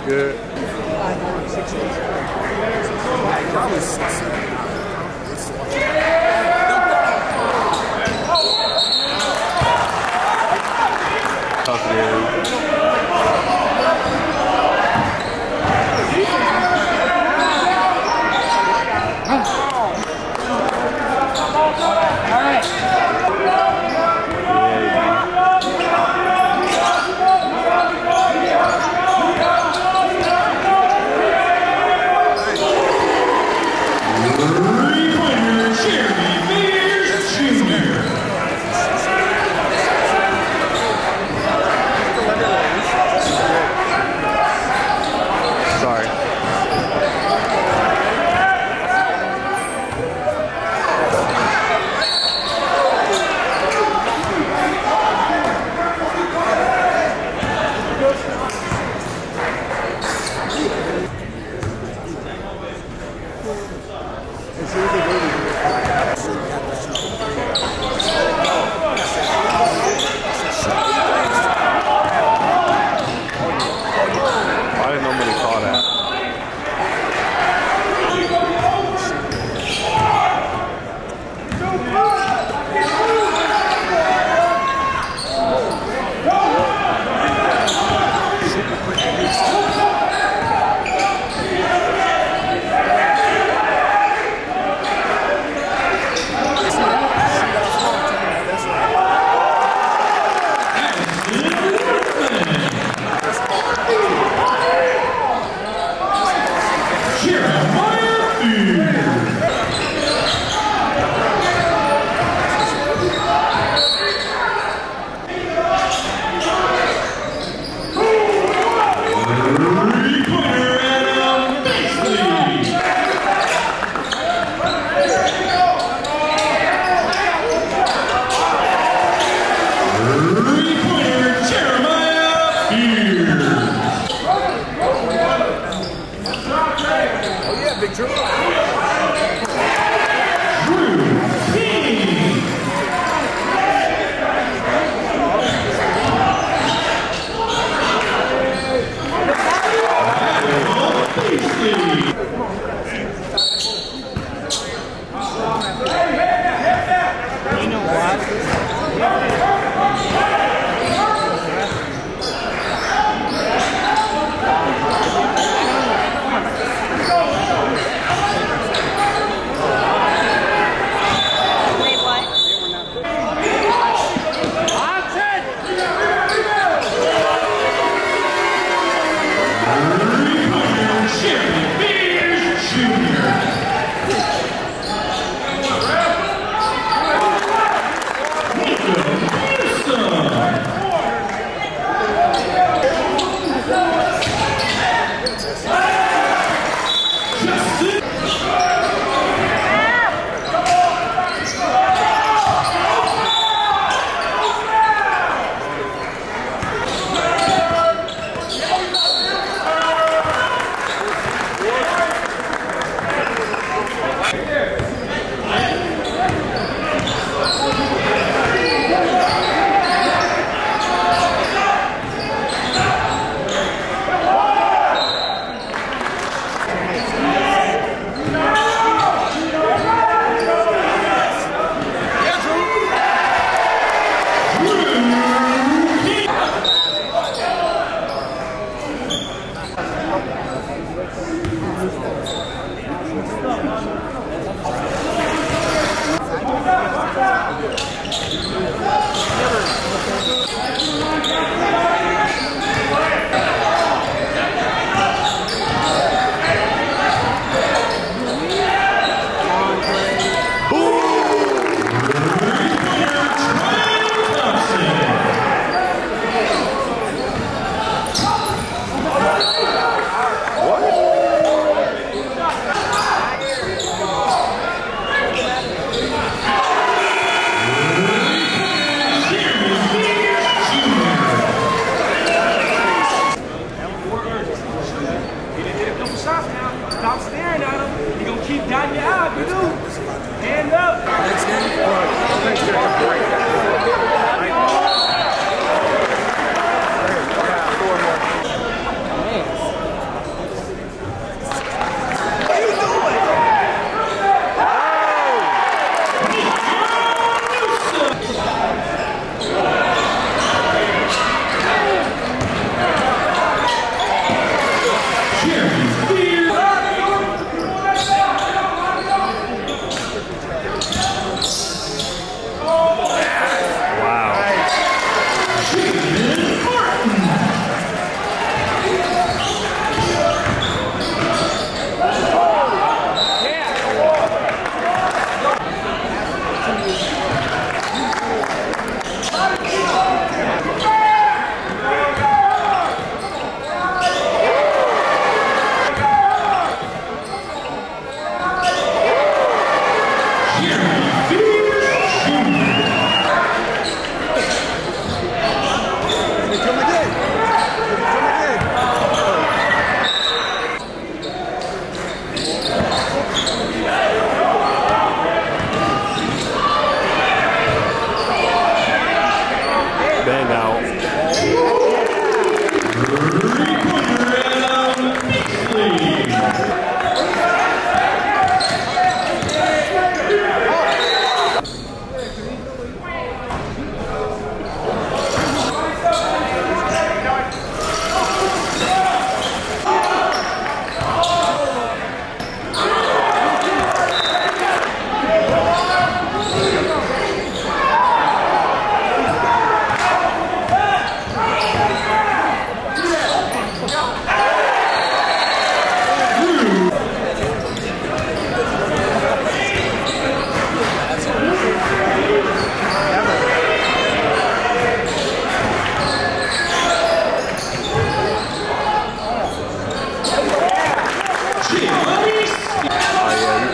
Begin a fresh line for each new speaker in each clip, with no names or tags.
good. Tough
Drew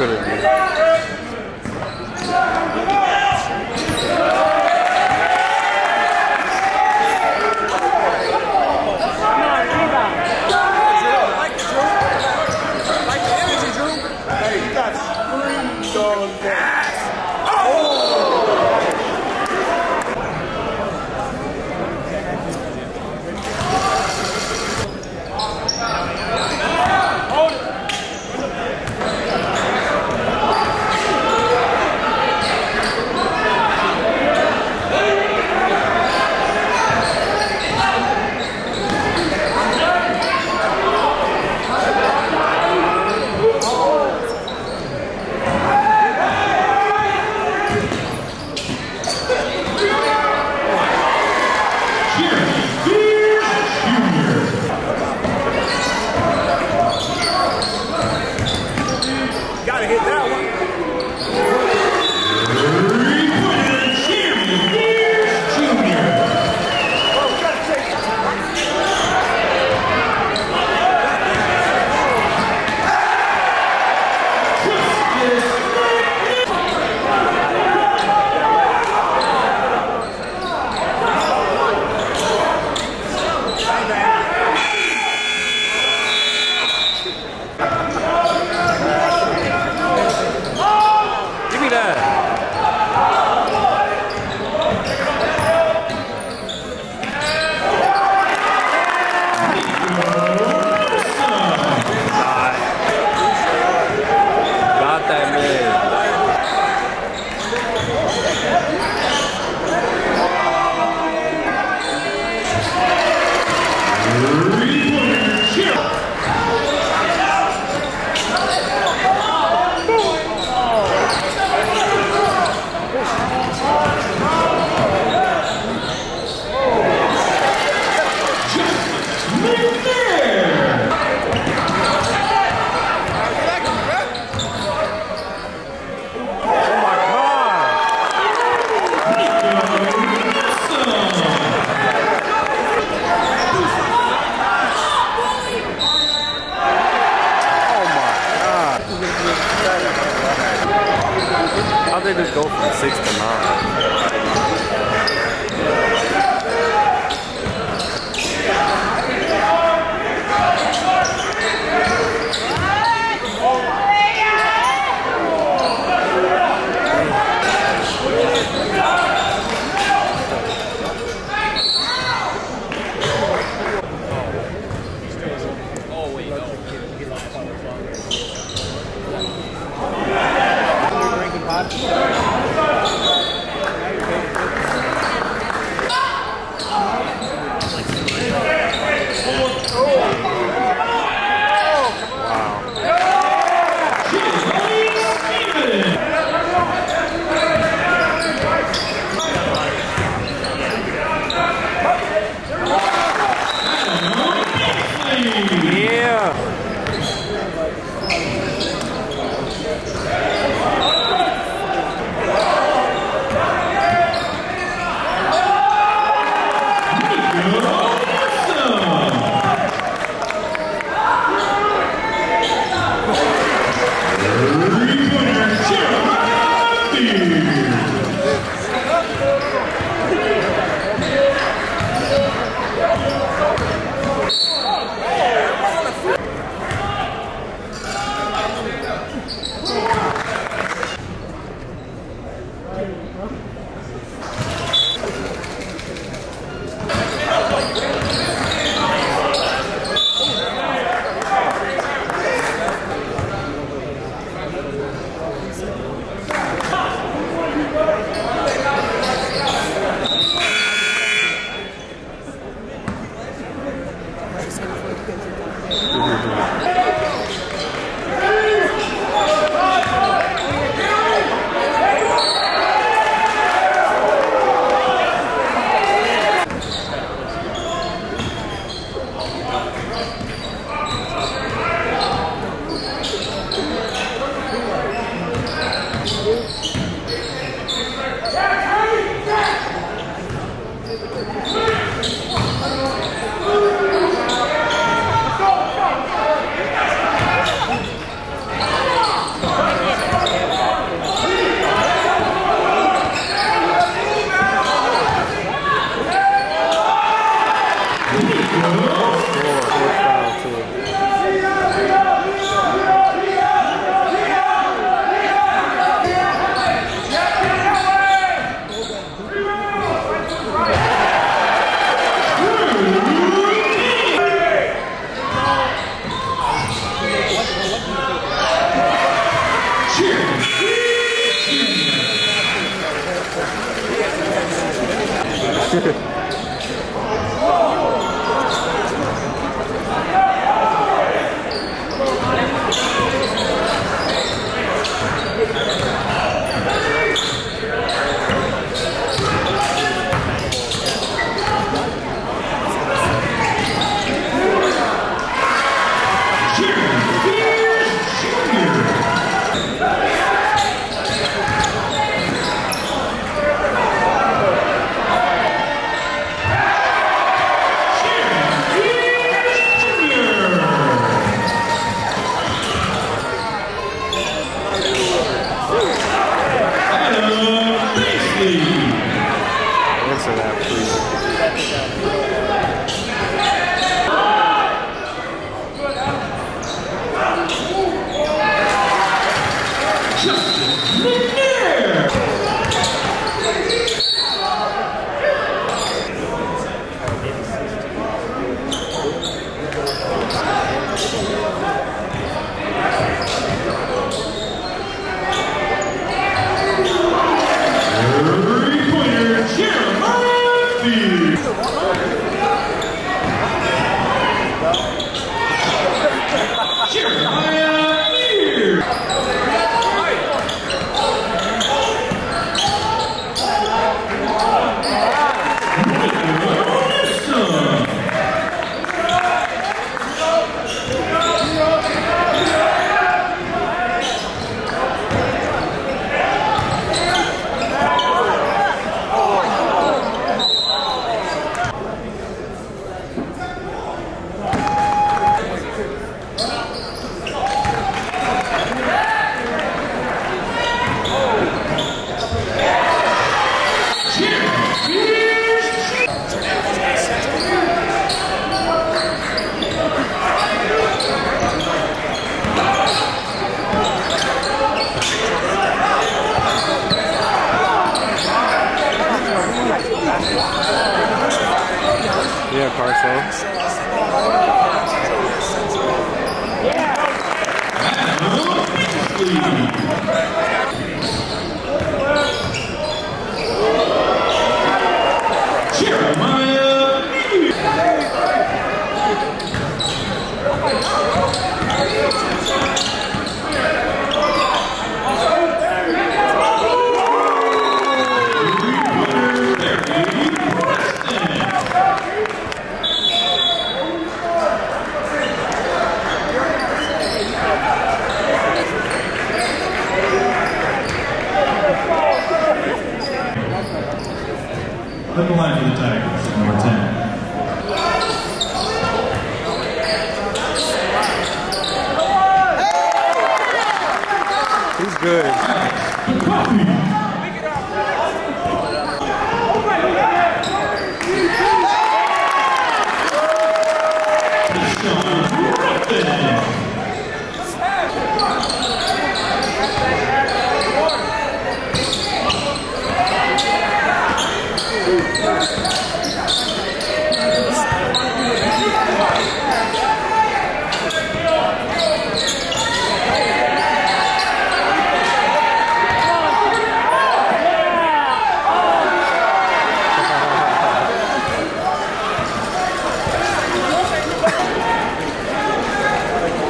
Good review.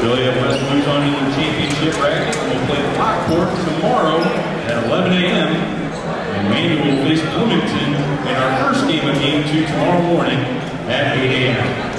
Joliet West moves on to the championship bracket and will play Lockport tomorrow at 11 a.m. And Manual will face Bloomington in our first game of game two tomorrow morning at 8 a.m.